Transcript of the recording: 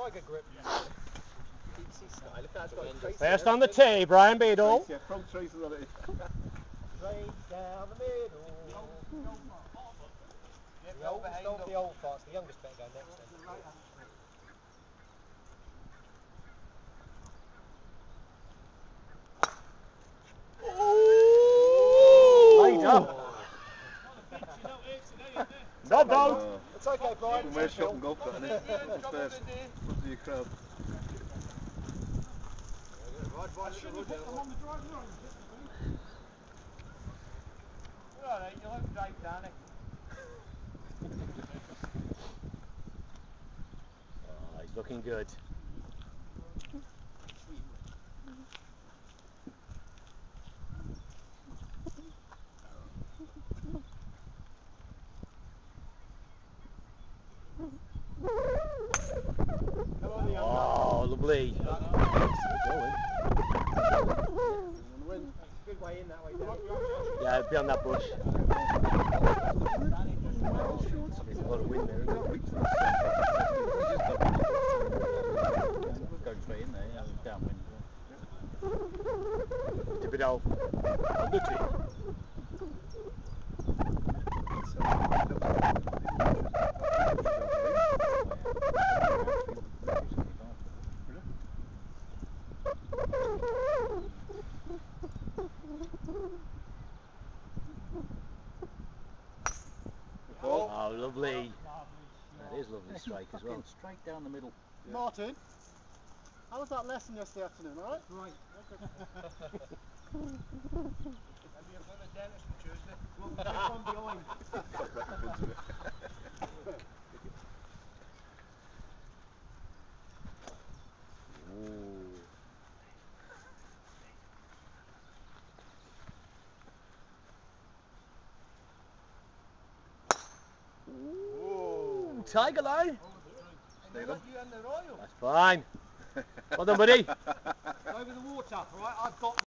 Tiger grip. Keeps his style. Look, that's got his face First on the tee, Brian Beadle. Yeah, front trace on it. Straight down the middle. The oldest the old farts. The youngest better go next then. No, no. Uh, It's okay, Brian. From where It's shot and okay. golf that, innit? That's the first. Front of your crowd. Oh, he's looking good. Oh, lovely. Still going. Good way in that way down. Yeah, beyond that bush. There's a lot of wind there? Go straight in there, yeah, downwind. Tip it out. On the tee. Oh, lovely. That is lovely strike as well. Straight down the middle. Martyn, how was that lesson yesterday afternoon, alright? Right. Ooh. Tiger line. That's fine. Well done, buddy. Over the water, alright? I've got